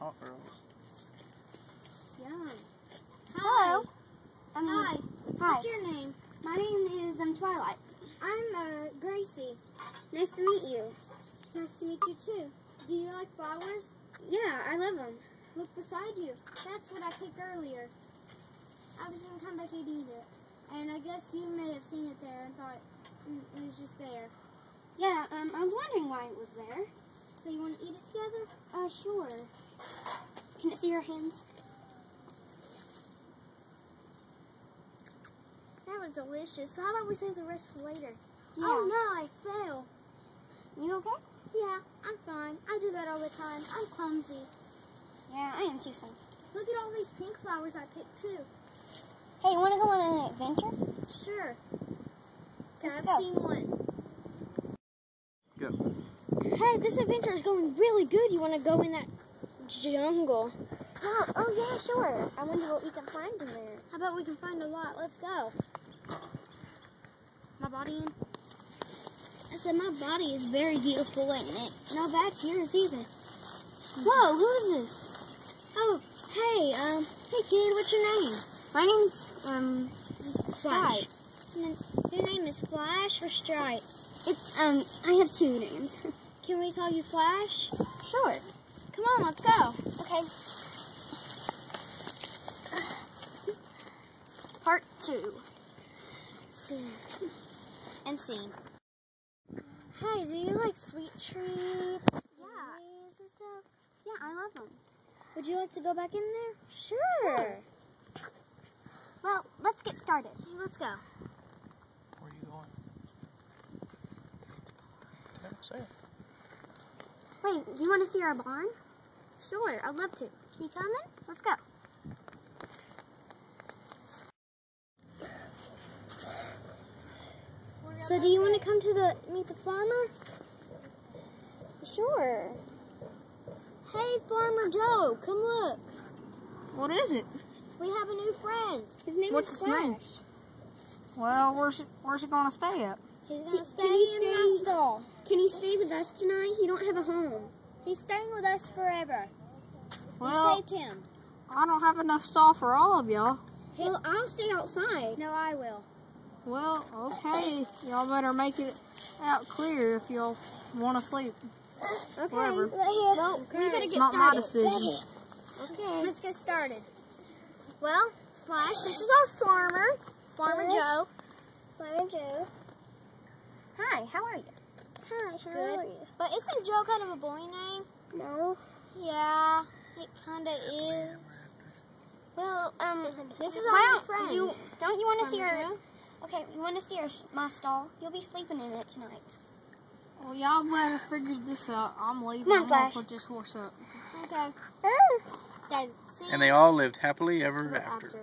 Hot girls. Yeah. Hello. Um, Hi. Hi. What's your name? My name is um, Twilight. I'm uh, Gracie. Nice to meet you. Nice to meet you too. Do you like flowers? Yeah, I love them. Look beside you. That's what I picked earlier. I was gonna come back and eat it, and I guess you may have seen it there and thought mm, it was just there. Yeah, um, I was wondering why it was there. So you want to eat it together? Uh, sure. Can I see your hands? That was delicious. So how about we save the rest for later? Yeah. Oh no, I fell. You okay? Yeah, I'm fine. I do that all the time. I'm clumsy. Yeah, I am too, son. Look at all these pink flowers I picked too. Hey, you want to go on an adventure? Sure. Let's I've go. seen one. Go. Hey, this adventure is going really good. You want to go in that jungle? Oh, oh yeah, sure. I wonder what we can find in there. How about we can find a lot? Let's go. My body in? I said my body is very beautiful, isn't it? No, that's yours either. Whoa, who's this? Oh, hey, um, hey kid, what's your name? My name's um Stripes. Your name is Flash or Stripes? It's um I have two names. Can we call you Flash? sure. Come on, let's go. Okay. Part two. Scene. And scene. Hey, do you like sweet treats? Yeah. And stuff? Yeah, I love them. Would you like to go back in there? Sure. Well, let's get started. Let's go. Where are you going? Yeah, say it. Wait, do you want to see our barn? Sure, I'd love to. You coming? Let's go. So, do you want to come to the meet the farmer? Sure. Hey, Farmer Joe, come look. What is it? We have a new friend. His name What's is his name? Well, where's it, where's it gonna stay at? He's gonna Can stay he in my stall. Can he stay with us tonight? He don't have a home. He's staying with us forever. Well, we saved him. I don't have enough stall for all of y'all. Well, I'll stay outside. No, I will. Well, okay. Y'all better make it out clear if y'all want to sleep. Okay. Whatever. Well, we better It's get not my decision. Okay. Let's get started. Well, Flash, this is our farmer, Farmer Yes. Joe. Farmer Joe. Hi, how are you? Hi, how Good. are you? But isn't Joe kind of a boy name? No. Yeah, it kind of is. Well, um, This is why our new don't friend. You, don't you want to see Farmer our? Joe. Okay, you want to see our my stall? You'll be sleeping in it tonight. Well, y'all better figure this out. I'm leaving. Come on, I'm gonna put this horse up. Okay. Ah. Dad, see And they all lived happily ever after. after.